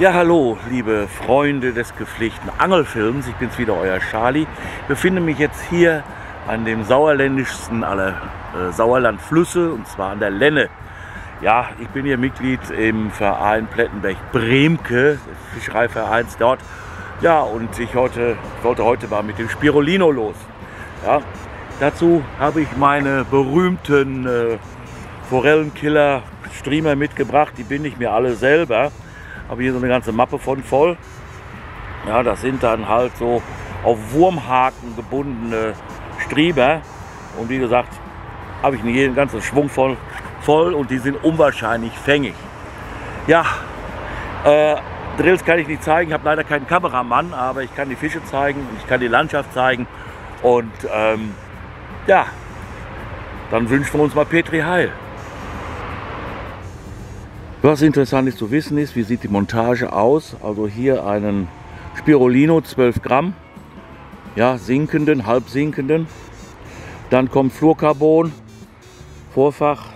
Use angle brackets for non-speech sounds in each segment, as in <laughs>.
Ja, hallo, liebe Freunde des gepflegten Angelfilms. Ich bin's wieder, euer Charlie. Ich befinde mich jetzt hier an dem sauerländischsten aller äh, Sauerlandflüsse, und zwar an der Lenne. Ja, ich bin hier Mitglied im Verein Plettenberg-Bremke, Fischereivereins dort. Ja, und ich heute, wollte heute mal mit dem Spirulino los. Ja, dazu habe ich meine berühmten äh, Forellenkiller-Streamer mitgebracht. Die bin ich mir alle selber habe hier so eine ganze Mappe von voll. Ja, das sind dann halt so auf Wurmhaken gebundene Strieber. Und wie gesagt, habe ich einen ganzen Schwung voll, voll und die sind unwahrscheinlich fängig. Ja, äh, Drills kann ich nicht zeigen, ich habe leider keinen Kameramann, aber ich kann die Fische zeigen ich kann die Landschaft zeigen. Und ähm, ja, dann wünschen wir uns mal Petri Heil. Was interessant ist zu wissen ist, wie sieht die Montage aus. Also hier einen Spirulino 12 Gramm, ja, sinkenden, halb sinkenden. Dann kommt Fluorcarbon, Vorfach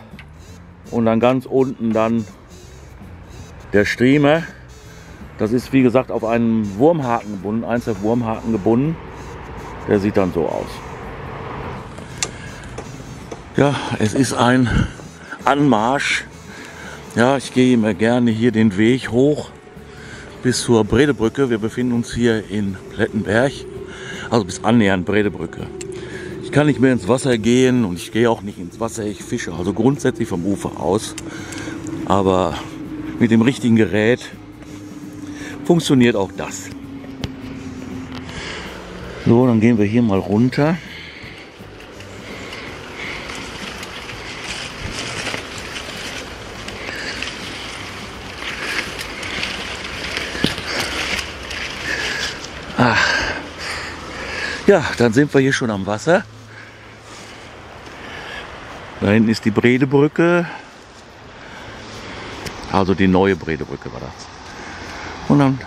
und dann ganz unten dann der Streamer. Das ist wie gesagt auf einen Wurmhaken gebunden, einzelner Wurmhaken gebunden. Der sieht dann so aus. Ja, es ist ein Anmarsch ja, ich gehe immer gerne hier den Weg hoch bis zur Bredebrücke. Wir befinden uns hier in Plettenberg, also bis annähernd Bredebrücke. Ich kann nicht mehr ins Wasser gehen und ich gehe auch nicht ins Wasser, ich fische also grundsätzlich vom Ufer aus. Aber mit dem richtigen Gerät funktioniert auch das. So, dann gehen wir hier mal runter. Ja, dann sind wir hier schon am Wasser. Da hinten ist die Bredebrücke. Also die neue Bredebrücke war das. Und dann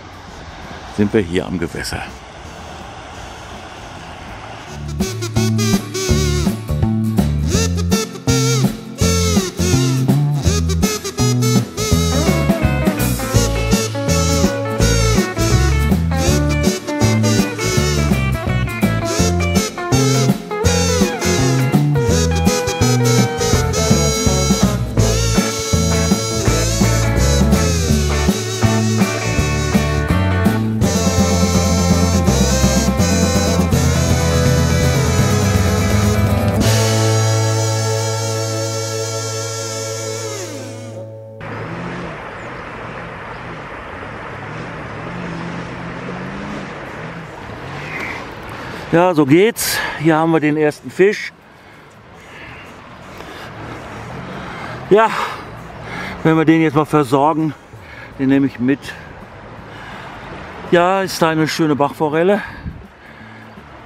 sind wir hier am Gewässer. Ja, so geht's. Hier haben wir den ersten Fisch. Ja, wenn wir den jetzt mal versorgen, den nehme ich mit. Ja, ist da eine schöne Bachforelle.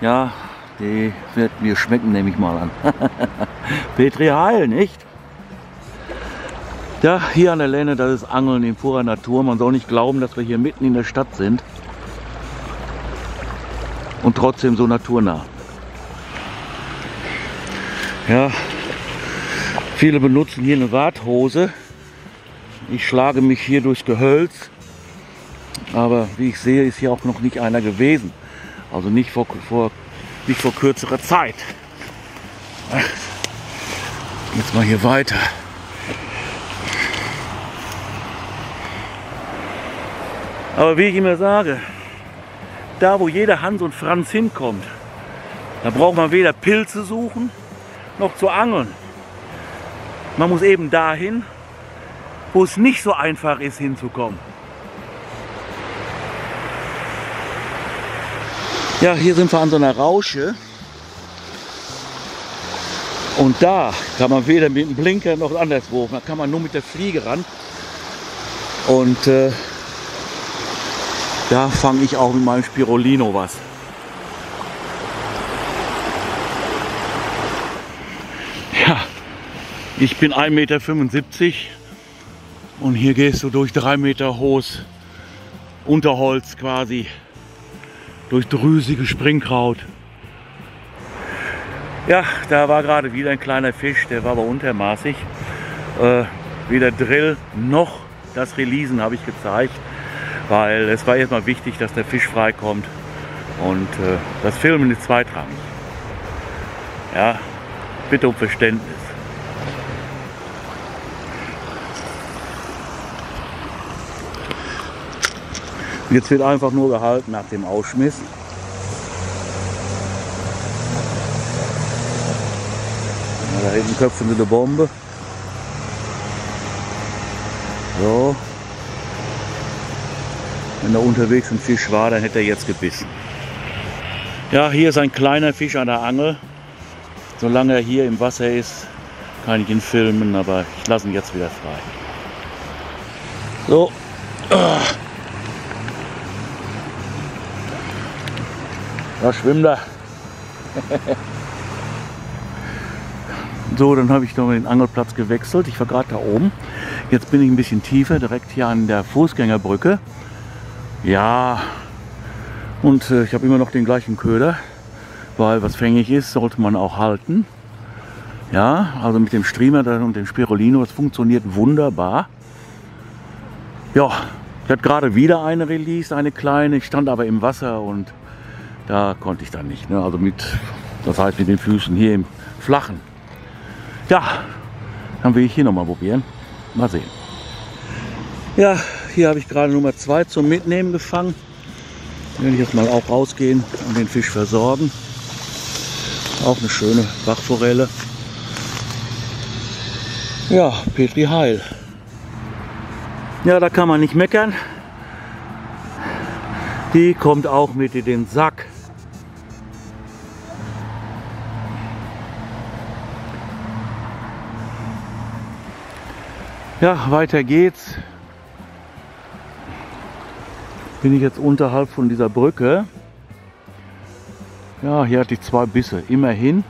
Ja, die wird mir schmecken, nehme ich mal an. <laughs> Petri Heil, nicht? Ja, hier an der Lenne, das ist Angeln in purer Natur. Man soll nicht glauben, dass wir hier mitten in der Stadt sind und trotzdem so naturnah. Ja, viele benutzen hier eine Warthose. Ich schlage mich hier durchs Gehölz, aber wie ich sehe, ist hier auch noch nicht einer gewesen. Also nicht vor, vor, nicht vor kürzerer Zeit. Jetzt mal hier weiter. Aber wie ich immer sage, da wo jeder Hans und Franz hinkommt. Da braucht man weder Pilze suchen noch zu angeln. Man muss eben dahin, wo es nicht so einfach ist hinzukommen. Ja, hier sind wir an so einer Rausche. Und da kann man weder mit dem Blinker noch anderswo. Da kann man nur mit der Fliege ran. Und äh, da fange ich auch mit meinem Spirulino was. Ja, ich bin 1,75 Meter und hier gehst du durch drei Meter hohes Unterholz quasi, durch drüsige Springkraut. Ja, da war gerade wieder ein kleiner Fisch, der war aber untermaßig. Äh, weder Drill noch das Releasen habe ich gezeigt. Weil es war erstmal wichtig, dass der Fisch freikommt und äh, das Filmen ist zweitrangig. Ja, bitte um Verständnis. Jetzt wird einfach nur gehalten nach dem Ausschmiss. Da hinten köpfen sie eine Bombe. So. Wenn da unterwegs ein Fisch war, dann hätte er jetzt gebissen. Ja, hier ist ein kleiner Fisch an der Angel. Solange er hier im Wasser ist, kann ich ihn filmen, aber ich lasse ihn jetzt wieder frei. So. Da schwimmt er. <laughs> so, dann habe ich noch den Angelplatz gewechselt. Ich war gerade da oben. Jetzt bin ich ein bisschen tiefer, direkt hier an der Fußgängerbrücke. Ja, und äh, ich habe immer noch den gleichen Köder, weil was fängig ist, sollte man auch halten. Ja, also mit dem Streamer und dem Spirulino, das funktioniert wunderbar. Ja, ich hatte gerade wieder eine Release, eine kleine. Ich stand aber im Wasser und da konnte ich dann nicht. Ne? Also mit, das heißt mit den Füßen hier im Flachen. Ja, dann will ich hier nochmal probieren. Mal sehen. Ja, hier habe ich gerade Nummer 2 zum Mitnehmen gefangen. Dann werde ich jetzt mal auch rausgehen und den Fisch versorgen. Auch eine schöne Bachforelle. Ja, Petri Heil. Ja, da kann man nicht meckern. Die kommt auch mit in den Sack. Ja, weiter geht's. Bin ich jetzt unterhalb von dieser Brücke. Ja, hier hatte ich zwei Bisse, immerhin.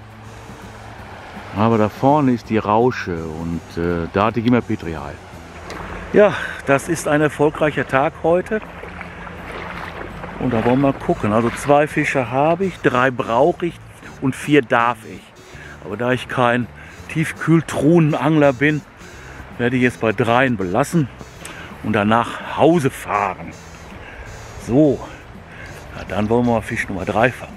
Aber da vorne ist die Rausche und äh, da hatte ich immer Petrial. Ja, das ist ein erfolgreicher Tag heute. Und da wollen wir mal gucken. Also zwei Fische habe ich, drei brauche ich und vier darf ich. Aber da ich kein Tiefkühltruhenangler bin, werde ich jetzt bei dreien belassen und danach Hause fahren. So, ja, dann wollen wir mal Fisch Nummer drei fangen.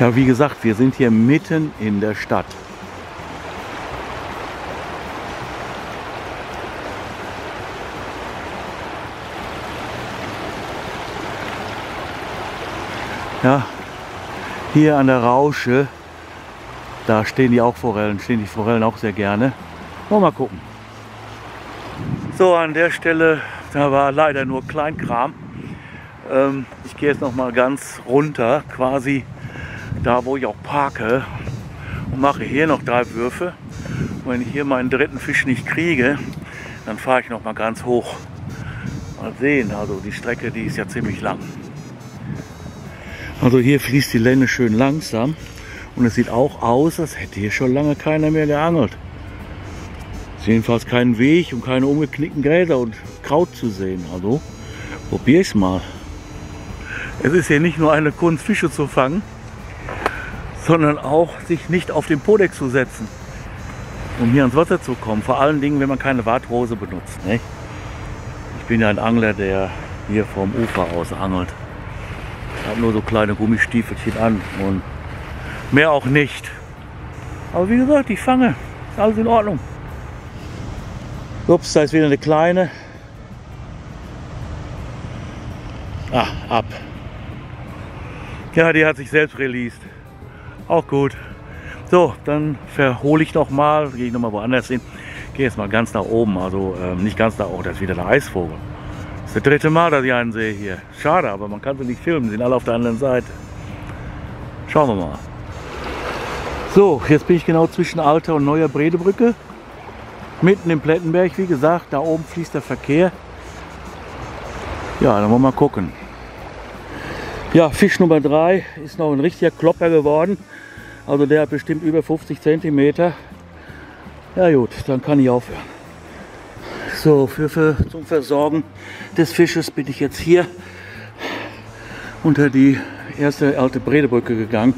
Ja, wie gesagt, wir sind hier mitten in der Stadt. Ja, hier an der Rausche, da stehen die auch Forellen, stehen die Forellen auch sehr gerne. Wollen mal gucken. So, an der Stelle, da war leider nur Kleinkram. Ähm, ich gehe jetzt noch mal ganz runter, quasi da wo ich auch parke und mache hier noch drei Würfe. Und wenn ich hier meinen dritten Fisch nicht kriege, dann fahre ich noch mal ganz hoch. Mal sehen, also die Strecke, die ist ja ziemlich lang. Also hier fließt die Lenne schön langsam und es sieht auch aus, als hätte hier schon lange keiner mehr geangelt. Es ist jedenfalls kein Weg und keine umgeknickten Gräser und Kraut zu sehen. Also probiere ich es mal. Es ist hier nicht nur eine Kunst, Fische zu fangen, sondern auch sich nicht auf den Podex zu setzen, um hier ans Wasser zu kommen. Vor allen Dingen, wenn man keine Warthose benutzt. Nicht? Ich bin ja ein Angler, der hier vom Ufer aus angelt. Habe nur so kleine Gummistiefelchen an und mehr auch nicht. Aber wie gesagt, ich fange. Ist alles in Ordnung. Ups, da ist wieder eine kleine. Ah, ab. Ja, die hat sich selbst released. Auch gut. So, dann verhole ich noch mal, gehe ich noch mal woanders hin. Gehe jetzt mal ganz nach oben, also ähm, nicht ganz da, oh, da ist wieder der Eisvogel. Das dritte Mal, dass ich einen sehe hier. Schade, aber man kann sie nicht filmen, sind alle auf der anderen Seite. Schauen wir mal. So, jetzt bin ich genau zwischen alter und neuer Bredebrücke. Mitten im Plettenberg, wie gesagt, da oben fließt der Verkehr. Ja, dann wollen wir mal gucken. Ja, Fisch Nummer 3 ist noch ein richtiger Klopper geworden. Also der hat bestimmt über 50 Zentimeter. Ja gut, dann kann ich aufhören. So, für, für, zum Versorgen des Fisches bin ich jetzt hier unter die erste alte Bredebrücke gegangen.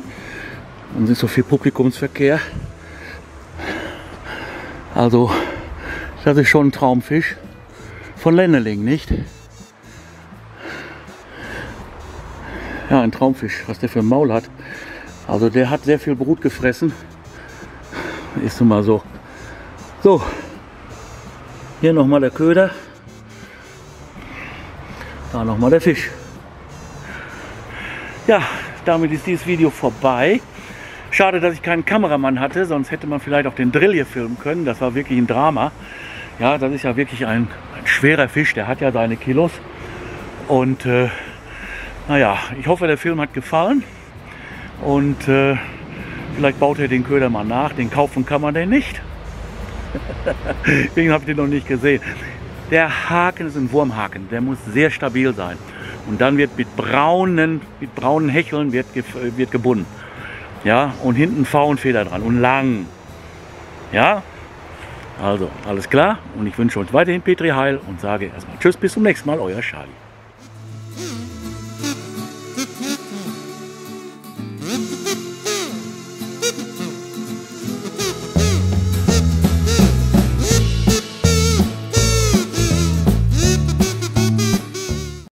Und ist so viel Publikumsverkehr. Also, das ist schon ein Traumfisch von Lenneling, nicht? Ja, ein Traumfisch, was der für ein Maul hat. Also der hat sehr viel Brut gefressen. Ist nun mal so. So, hier nochmal der Köder. Da nochmal der Fisch. Ja, damit ist dieses Video vorbei. Schade, dass ich keinen Kameramann hatte, sonst hätte man vielleicht auch den Drill hier filmen können. Das war wirklich ein Drama. Ja, das ist ja wirklich ein, ein schwerer Fisch, der hat ja seine Kilos. Und äh, naja, ich hoffe, der Film hat gefallen. Und äh, vielleicht baut er den Köder mal nach. Den kaufen kann man den nicht. Deswegen habe ich den noch nicht gesehen. Der Haken ist ein Wurmhaken. Der muss sehr stabil sein. Und dann wird mit braunen, mit braunen Hecheln wird, wird gebunden. Ja, und hinten V und Feder dran und lang. Ja, also alles klar. Und ich wünsche euch weiterhin Petri Heil und sage erstmal Tschüss, bis zum nächsten Mal, euer Charlie.